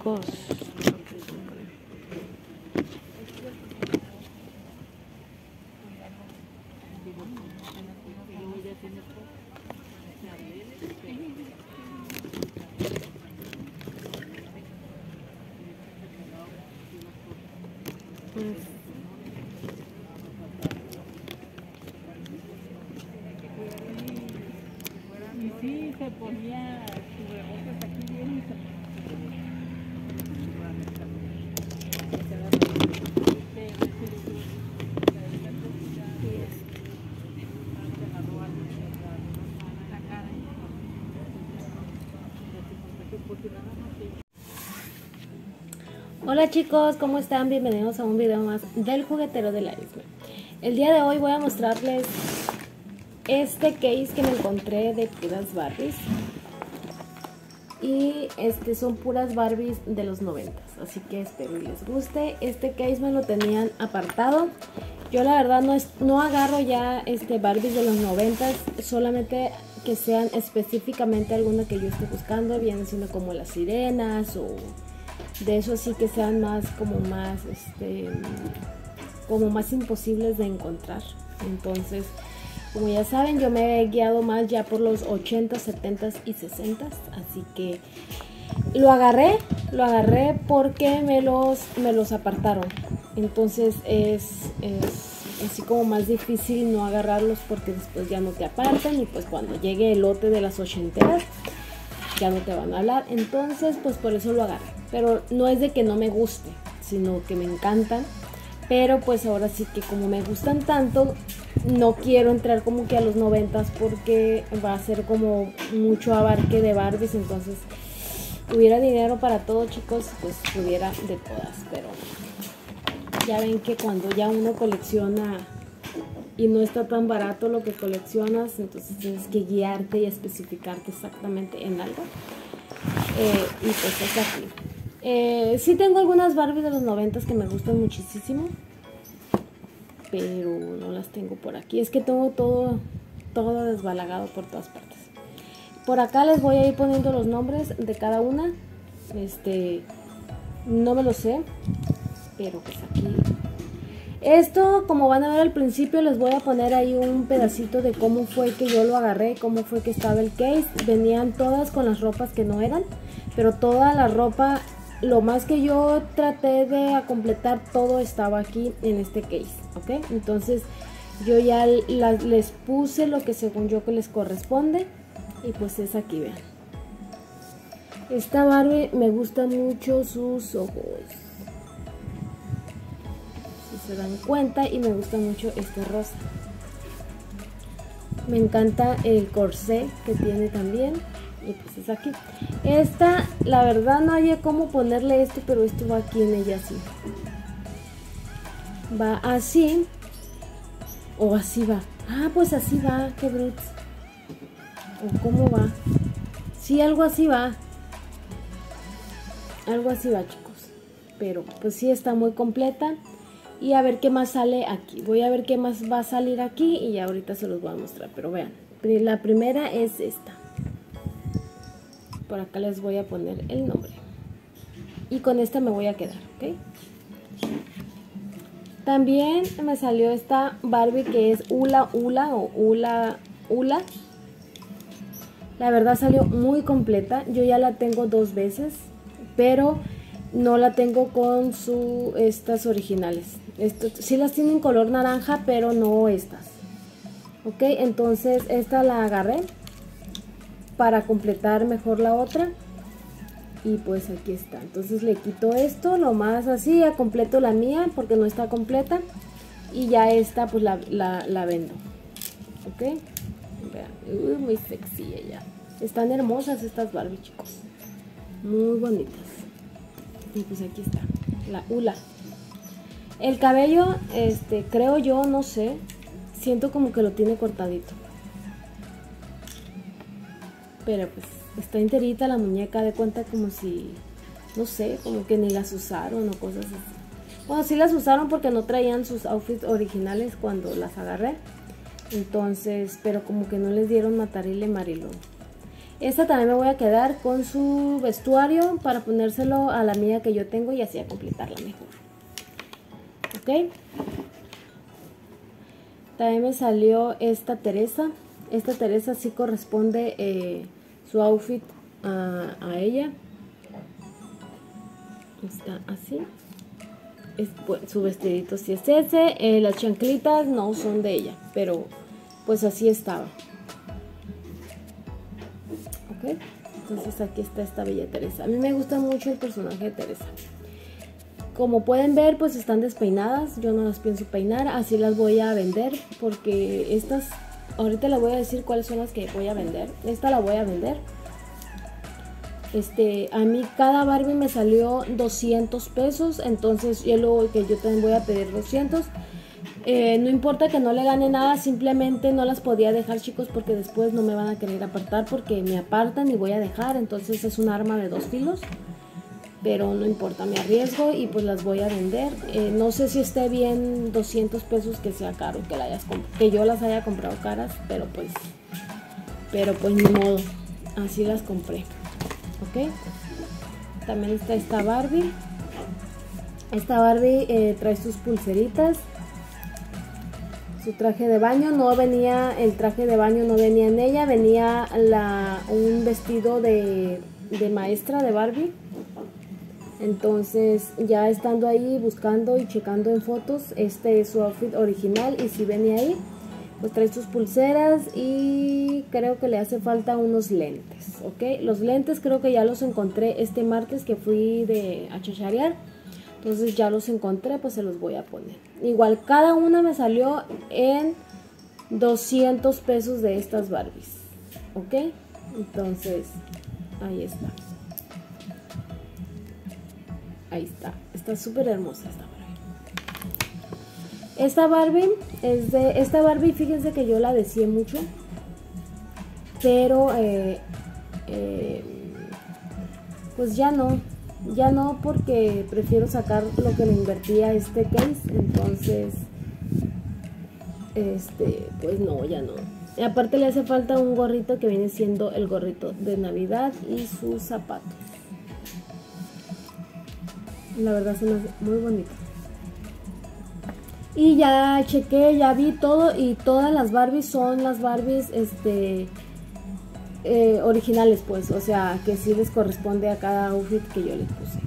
Chicos. Hola chicos, ¿cómo están? Bienvenidos a un video más del juguetero de la isla. El día de hoy voy a mostrarles este case que me encontré de puras Barbies. Y este son puras Barbies de los 90, así que espero les guste. Este case me lo tenían apartado. Yo la verdad no, es, no agarro ya este Barbies de los 90, solamente que sean específicamente alguna que yo esté buscando, vienen siendo como las sirenas o de eso sí que sean más como más este como más imposibles de encontrar. Entonces como ya saben yo me he guiado más ya por los 80 70 y 60 así que lo agarré lo agarré porque me los me los apartaron. Entonces es, es así como más difícil no agarrarlos porque después ya no te apartan y pues cuando llegue el lote de las ochenteras ya no te van a hablar. Entonces pues por eso lo agarré pero no es de que no me guste, sino que me encantan. Pero pues ahora sí que como me gustan tanto, no quiero entrar como que a los noventas porque va a ser como mucho abarque de Barbies, entonces hubiera dinero para todo chicos, pues hubiera de todas, pero ya ven que cuando ya uno colecciona y no está tan barato lo que coleccionas, entonces tienes que guiarte y especificarte exactamente en algo. Eh, y pues es aquí. Eh, sí tengo algunas Barbies de los 90 que me gustan muchísimo. Pero no las tengo por aquí. Es que tengo todo, todo desbalagado por todas partes. Por acá les voy a ir poniendo los nombres de cada una. Este, no me lo sé. Pero pues aquí. Esto, como van a ver al principio, les voy a poner ahí un pedacito de cómo fue que yo lo agarré, cómo fue que estaba el case. Venían todas con las ropas que no eran, pero toda la ropa lo más que yo traté de completar todo estaba aquí en este case, ¿ok? Entonces yo ya les puse lo que según yo que les corresponde y pues es aquí, vean. Esta Barbie me gusta mucho sus ojos. Si se dan cuenta y me gusta mucho este rosa. Me encanta el corsé que tiene también y pues es aquí. Esta la verdad no hay cómo ponerle esto pero esto va aquí en ella así. Va así. O así va. Ah pues así va qué bruts o cómo va sí algo así va. Algo así va chicos. Pero pues sí está muy completa. Y a ver qué más sale aquí. Voy a ver qué más va a salir aquí y ya ahorita se los voy a mostrar. Pero vean la primera es esta por acá les voy a poner el nombre. Y con esta me voy a quedar ok también me salió esta Barbie que es Ula Ula o Ula Ula. La verdad salió muy completa. Yo ya la tengo dos veces pero no la tengo con su estas originales. Esto, sí las tienen color naranja pero no estas. Ok entonces esta la agarré para completar mejor la otra. Y pues aquí está. Entonces le quito esto lo más así ya completo la mía porque no está completa. Y ya esta pues la, la, vendo. Ok Vean. muy sexy ella. Están hermosas estas Barbie chicos. Muy bonitas. Y pues aquí está la Ula el cabello este creo yo no sé. Siento como que lo tiene cortadito pero pues está enterita la muñeca, de cuenta como si, no sé, como que ni las usaron o cosas así. Bueno, sí las usaron porque no traían sus outfits originales cuando las agarré. Entonces, pero como que no les dieron matarile marilón. Esta también me voy a quedar con su vestuario para ponérselo a la mía que yo tengo y así a completarla mejor. ¿Ok? También me salió esta Teresa. Esta Teresa sí corresponde eh, su outfit a, ella. Está así su vestidito si es ese. Eh, las chanclitas no son de ella, pero pues así estaba. Ok, entonces aquí está esta bella Teresa. A mí me gusta mucho el personaje de Teresa. Como pueden ver, pues están despeinadas. Yo no las pienso peinar, así las voy a vender porque estas, ahorita les voy a decir cuáles son las que voy a vender. Esta la voy a vender este, a mí cada Barbie me salió 200 pesos, entonces yo lo que yo también voy a pedir 200. Eh, no importa que no le gane nada, simplemente no las podía dejar chicos porque después no me van a querer apartar porque me apartan y voy a dejar, entonces es un arma de dos filos. Pero no importa, me arriesgo y pues las voy a vender. Eh, no sé si esté bien 200 pesos que sea caro, que, la hayas que yo las haya comprado caras, pero pues, pero pues ni modo, así las compré. Ok también está esta Barbie. Esta Barbie eh, trae sus pulseritas. Su traje de baño no venía el traje de baño no venía en ella venía la, un vestido de, de maestra de Barbie entonces ya estando ahí buscando y checando en fotos este es su outfit original y si venía ahí pues trae sus pulseras y creo que le hace falta unos lentes, ¿ok? Los lentes creo que ya los encontré este martes que fui de a. Entonces ya los encontré, pues se los voy a poner. Igual cada una me salió en 200 pesos de estas Barbies, ¿ok? Entonces, ahí está. Ahí está. Está súper hermosa esta esta Barbie es de. Esta Barbie, fíjense que yo la deseé mucho. Pero eh, eh, pues ya no. Ya no porque prefiero sacar lo que le invertí a este case. Entonces. Este, pues no, ya no. Y aparte le hace falta un gorrito que viene siendo el gorrito de Navidad y sus zapatos. La verdad se me hace muy bonito. Y ya chequé, ya vi todo y todas las Barbies son las Barbies este eh, originales pues, o sea que sí les corresponde a cada outfit que yo les puse.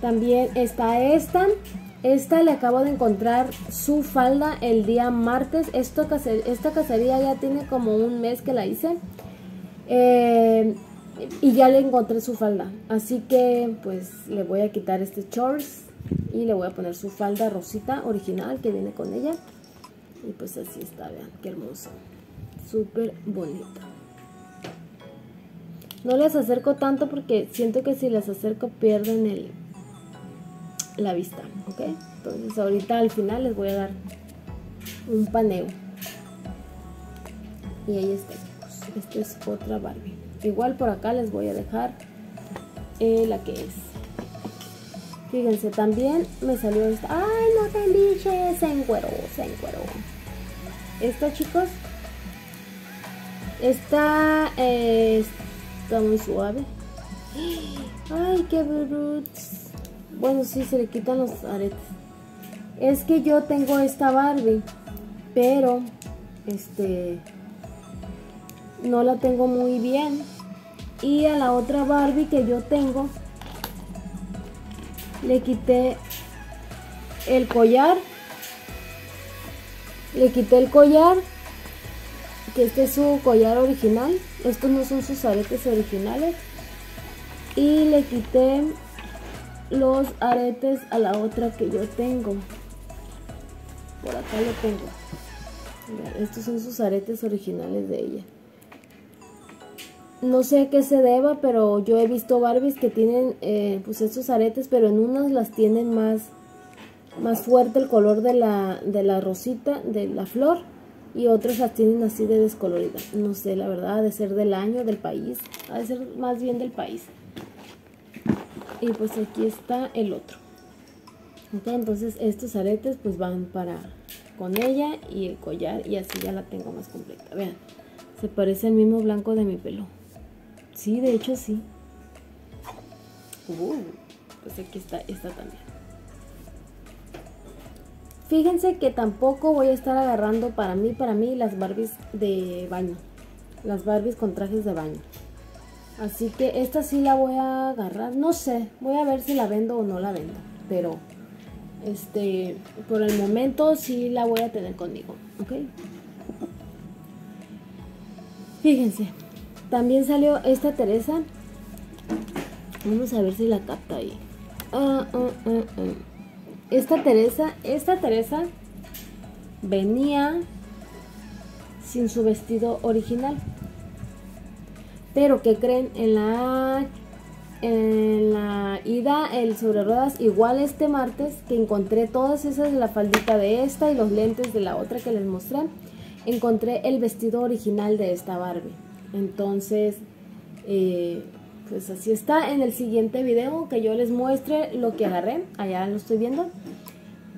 También está esta, esta le acabo de encontrar su falda el día martes, esta cacería ya tiene como un mes que la hice. Eh, y ya le encontré su falda, así que pues le voy a quitar este shorts y le voy a poner su falda rosita original que viene con ella. Y pues así está, vean, qué hermoso. Súper bonita no les acerco tanto porque siento que si les acerco pierden el la vista, ¿ok? Entonces ahorita al final les voy a dar un paneo. Y ahí está esta es otra Barbie igual por acá les voy a dejar eh, la que es Fíjense, también me salió esta. ¡Ay, no te enviches! Se encueró, se encueró. Esta, chicos. Esta eh, está muy suave. ¡Ay, qué bruts! Bueno, sí, se le quitan los aretes. Es que yo tengo esta Barbie, pero este no la tengo muy bien. Y a la otra Barbie que yo tengo le quité el collar. Le quité el collar que este es su collar original. Estos no son sus aretes originales. Y le quité los aretes a la otra que yo tengo. Por acá lo tengo. Estos son sus aretes originales de ella no sé a qué se deba, pero yo he visto Barbies que tienen eh, pues estos aretes, pero en unas las tienen más, más fuerte el color de la, de la rosita, de la flor, y otras las tienen así de descolorida. No sé, la verdad, ha de ser del año, del país, ha de ser más bien del país. Y pues aquí está el otro. entonces estos aretes pues van para con ella y el collar y así ya la tengo más completa. Vean Se parece al mismo blanco de mi pelo. Sí, de hecho sí. Uh, pues aquí está, esta también. Fíjense que tampoco voy a estar agarrando para mí, para mí, las Barbies de baño. Las Barbies con trajes de baño. Así que esta sí la voy a agarrar. No sé, voy a ver si la vendo o no la vendo. Pero, este, por el momento sí la voy a tener conmigo. ¿Ok? Fíjense, también salió esta Teresa. Vamos a ver si la capta ahí. Ah, ah, ah, esta Teresa, esta Teresa venía sin su vestido original. Pero que creen en la en la ida el sobre ruedas igual este martes que encontré todas esas la faldita de esta y los lentes de la otra que les mostré encontré el vestido original de esta Barbie entonces eh, pues así está. En el siguiente video que yo les muestre lo que agarré allá lo estoy viendo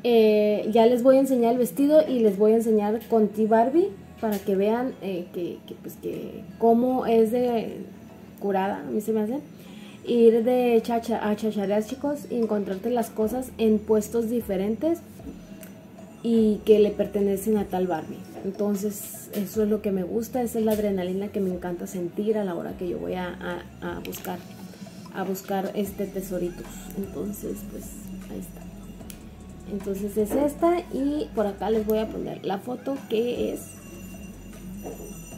eh, ya les voy a enseñar el vestido y les voy a enseñar con T Barbie para que vean eh, que, pues que cómo es de curada a mí se me hace ir de chacha a chacharear chicos y encontrarte las cosas en puestos diferentes y que le pertenecen a tal Barbie. Entonces eso es lo que me gusta, esa es la adrenalina que me encanta sentir a la hora que yo voy a, a buscar a buscar este tesoritos. Entonces pues ahí está. Entonces es esta y por acá les voy a poner la foto que es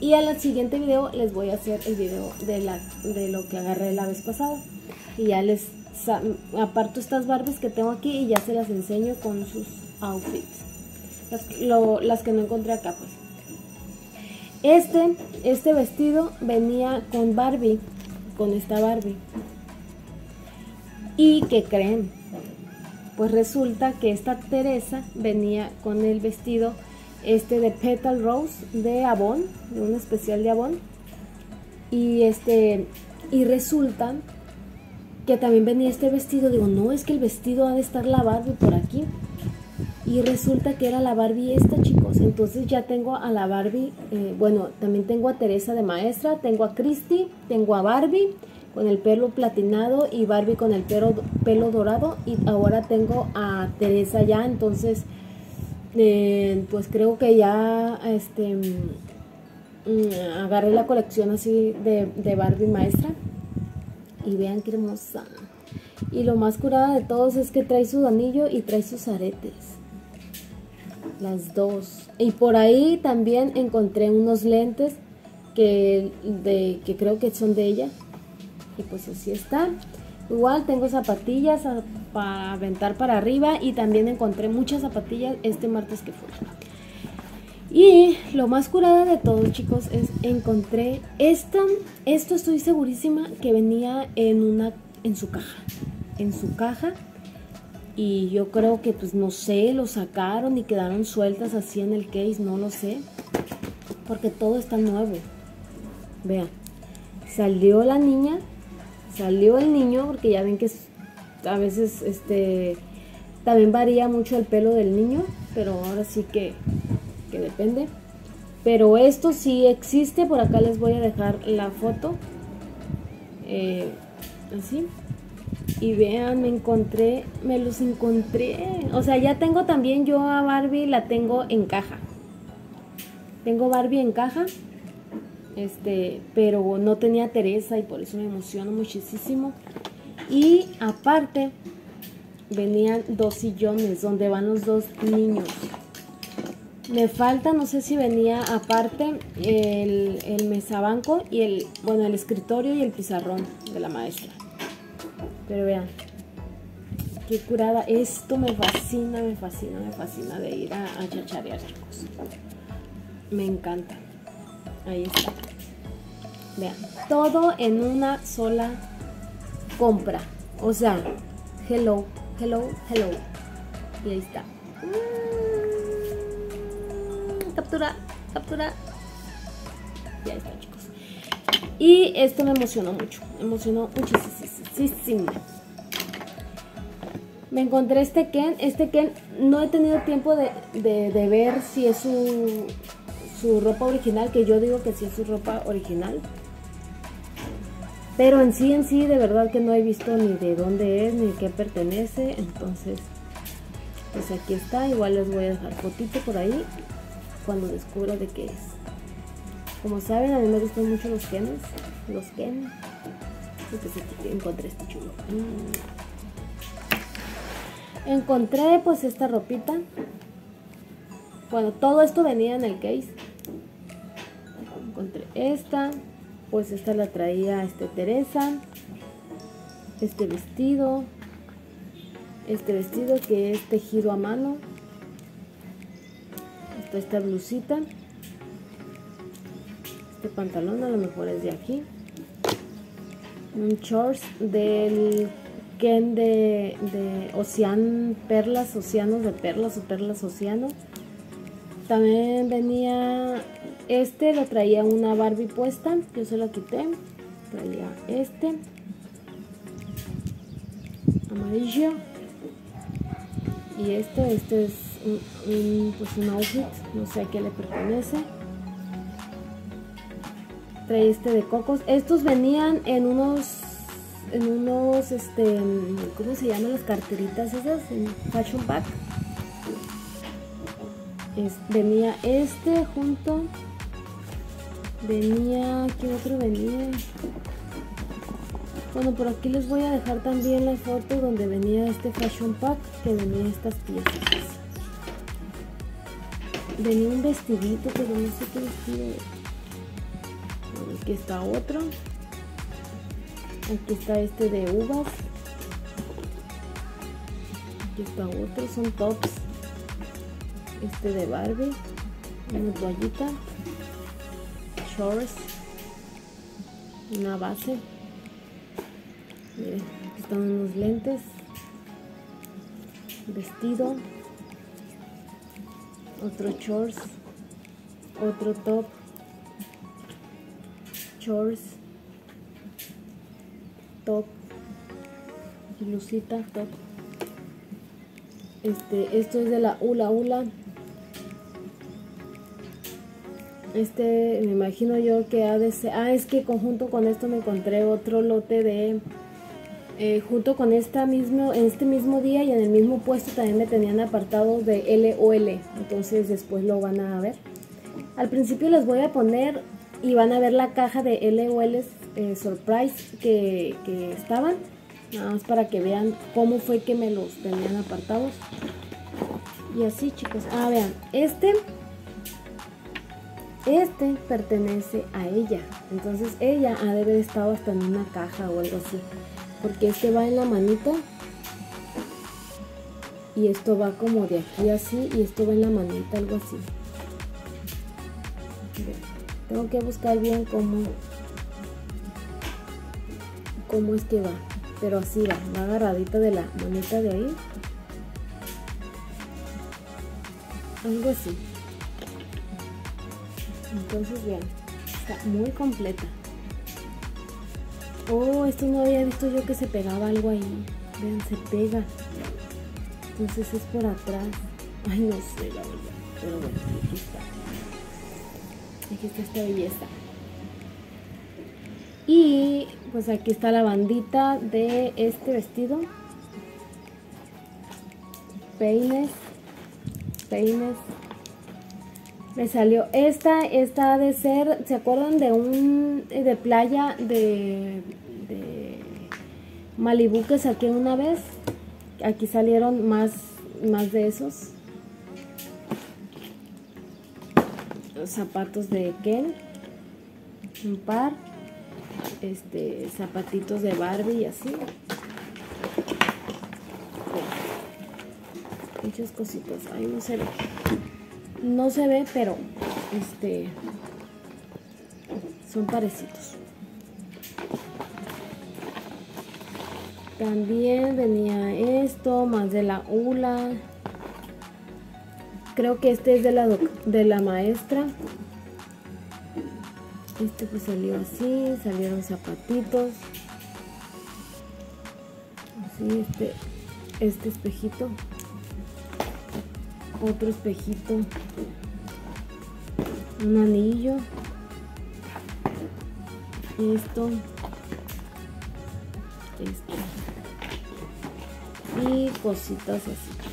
y al siguiente video les voy a hacer el video de, la, de lo que agarré la vez pasada. Y ya les aparto estas Barbies que tengo aquí y ya se las enseño con sus outfits. Las, que no encontré acá pues. Este, este vestido venía con Barbie, con esta Barbie. ¿Y qué creen? Pues resulta que esta Teresa venía con el vestido este de Petal Rose de Avon, de un especial de Avon. Y este y resulta que también venía este vestido, digo, no, es que el vestido ha de estar la Barbie por aquí. Y resulta que era la Barbie esta, chicos. Entonces ya tengo a la Barbie, eh, bueno, también tengo a Teresa de maestra, tengo a Christy, tengo a Barbie con el pelo platinado y Barbie con el pelo, pelo dorado. Y ahora tengo a Teresa ya, entonces eh, pues creo que ya este mm, agarré la colección así de, de, Barbie maestra y vean qué hermosa y lo más curada de todos es que trae su anillo y trae sus aretes las dos. Y por ahí también encontré unos lentes que, de, que creo que son de ella. Y pues así está. Igual tengo zapatillas para aventar para arriba y también encontré muchas zapatillas este martes que fue. Y lo más curada de todo, chicos, es encontré esta, esto estoy segurísima que venía en una en su caja, en su caja y yo creo que pues no sé, lo sacaron y quedaron sueltas así en el case, no lo sé, porque todo está nuevo. Vean, salió la niña, salió el niño, porque ya ven que a veces este también varía mucho el pelo del niño, pero ahora sí que, que depende. Pero esto sí existe, por acá les voy a dejar la foto. Eh, así. Y vean, me encontré, me los encontré. O sea, ya tengo también yo a Barbie, la tengo en caja. Tengo Barbie en caja. Este, pero no tenía Teresa y por eso me emociono muchísimo. Y aparte venían dos sillones donde van los dos niños. Me falta, no sé si venía aparte el, el mesabanco y el, bueno, el escritorio y el pizarrón de la maestra. Pero vean, qué curada. Esto me fascina, me fascina, me fascina de ir a, a chacharear, chicos. Me encanta. Ahí está. Vean, todo en una sola compra. O sea, hello, hello, hello. Y ahí está. Mm, captura, captura. Y ahí está, chicos. Y esto me emocionó mucho. Me emocionó muchísimo. Me encontré este Ken. Este Ken no he tenido tiempo de, de, ver si es su, su ropa original, que yo digo que sí es su ropa original. Pero en sí, en sí, de verdad que no he visto ni de dónde es, ni qué pertenece. Entonces, pues aquí está. Igual les voy a dejar fotito por ahí cuando descubra de qué es. Como saben, a mí me gustan mucho los Kens. Los. Entonces aquí encontré este chulo. Mm. Encontré pues esta ropita. Bueno, todo esto venía en el case. Encontré esta. Pues esta la traía este Teresa. Este vestido. Este vestido que es tejido a mano. Esta blusita. Este pantalón a lo mejor es de aquí. Un shorts del Ken de, de Ocean Perlas, Océanos de Perlas o Perlas Océano. También venía este, lo traía una Barbie puesta, yo se lo quité. Traía este, amarillo. Y este, este es un, un, pues un outfit, no sé a qué le pertenece. Trae este de cocos. Estos venían en unos, en unos, este, ¿cómo se llaman las carteritas esas? En Fashion Pack. Venía este junto. Venía, ¿qué otro venía? Bueno, por aquí les voy a dejar también la foto donde venía este Fashion Pack, que venía estas piezas. Venía un vestidito, pero no sé qué vestido aquí está otro. Aquí está este de uvas. Aquí está otro, son tops. Este de Barbie. Una toallita. Shorts. Una base. Aquí están unos lentes. Vestido. Otro shorts. Otro top. Shorts. Top. Blusita, top. Este, esto es de la Ula Ula. Este, me imagino yo que ha de ser... Ah, es que conjunto con esto me encontré otro lote de... Eh, junto con esta mismo, en este mismo día y en el mismo puesto también me tenían apartados de LOL. Entonces después lo van a ver. Al principio les voy a poner y van a ver la caja de LOL eh, Surprise que, que estaban. Nada más para que vean cómo fue que me los tenían apartados. Y así chicos. Ah, vean. Este este pertenece a ella. Entonces ella ha de haber estado hasta en una caja o algo así. Porque este va en la manita. Y esto va como de aquí así. Y esto va en la manita, algo así. Tengo que buscar bien cómo, cómo es que va. Pero así va, va agarradita de la manita de ahí. Algo así. Entonces vean, está muy completa. Oh, esto no había visto yo que se pegaba algo ahí. Vean, se pega. Entonces es por atrás. Ay, no sé la verdad. Pero bueno, aquí está. Aquí esta belleza. Y pues aquí está la bandita de este vestido. Peines. Peines. Me salió esta, esta ha de ser, ¿se acuerdan de un de playa de, de Malibu que saqué una vez? Aquí salieron más, más de esos. Zapatos de Ken, un par, este, zapatitos de Barbie y así. Muchas cositas, ahí no se ve no se ve, pero este son parecidos. También venía esto, más de la ULA. Creo que este es de la, de la maestra. Este pues salió así, salieron zapatitos. Así, este, este espejito otro espejito un anillo. Esto. Esto. Y cositas así.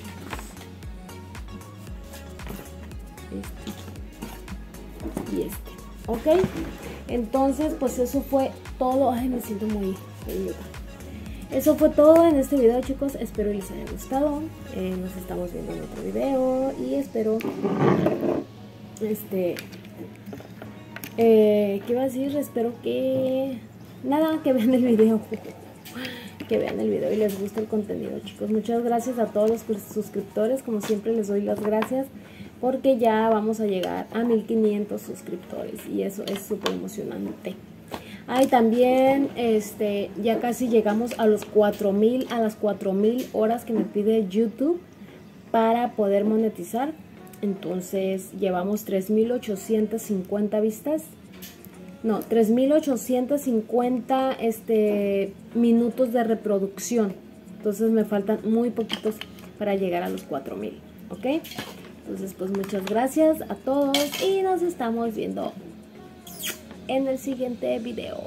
Este. ¿Ok? Entonces, pues eso fue todo. Ay, me siento muy Eso fue todo en este video, chicos. Espero les haya gustado. Eh, nos estamos viendo en otro video. Y espero. Este. Eh, ¿Qué iba a decir? Espero que. Nada, que vean el video. que vean el video y les guste el contenido, chicos. Muchas gracias a todos los suscriptores. Como siempre, les doy las gracias porque ya vamos a llegar a 1500 suscriptores y eso es súper emocionante. Ahí también este, ya casi llegamos a los 4000, a las 4000 horas que me pide YouTube para poder monetizar. Entonces llevamos 3850 vistas. No, 3850 este, minutos de reproducción. Entonces me faltan muy poquitos para llegar a los 4000. ¿Ok? Entonces, pues muchas gracias a todos y nos estamos viendo en el siguiente video.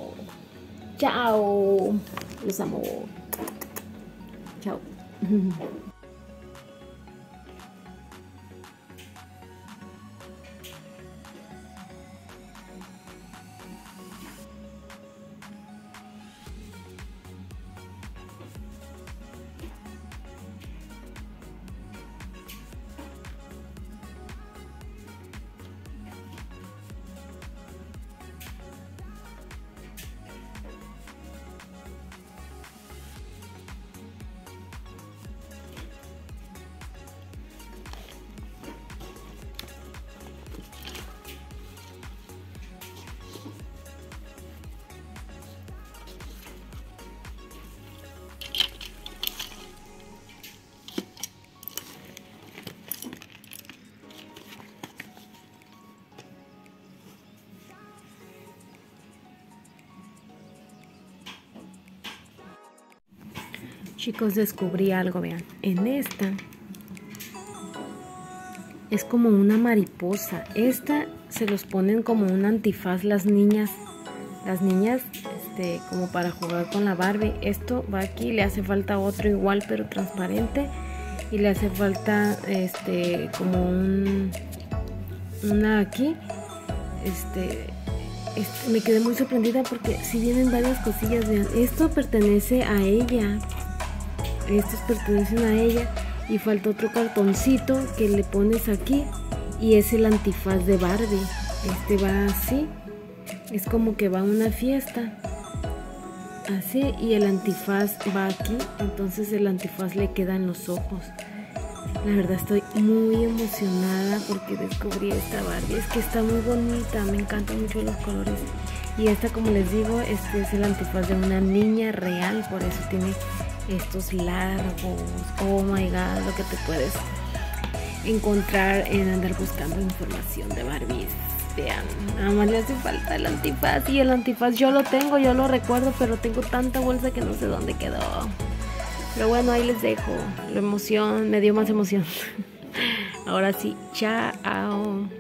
Chao. Los amo. Chao. Chicos, descubrí algo, vean. En esta es como una mariposa. Esta se los ponen como un antifaz las niñas. Las niñas, este, como para jugar con la Barbie. Esto va aquí, le hace falta otro igual pero transparente. Y le hace falta, este, como un, una aquí. Este, este, me quedé muy sorprendida porque si vienen varias cosillas, vean. Esto pertenece a ella estos pertenecen a ella y falta otro cartoncito que le pones aquí y es el antifaz de Barbie. Este va así es como que va a una fiesta así y el antifaz va aquí entonces el antifaz le queda en los ojos. La verdad estoy muy emocionada porque descubrí esta Barbie es que está muy bonita me encantan mucho los colores. Y esta como les digo este es el antifaz de una niña real por eso tiene estos largos. Oh my god, lo que te puedes encontrar en andar buscando información de Barbies. Vean, nada más le hace falta el antifaz. Y el antifaz yo lo tengo, yo lo recuerdo, pero tengo tanta bolsa que no sé dónde quedó. Pero bueno, ahí les dejo. La emoción, me dio más emoción. Ahora sí, chao.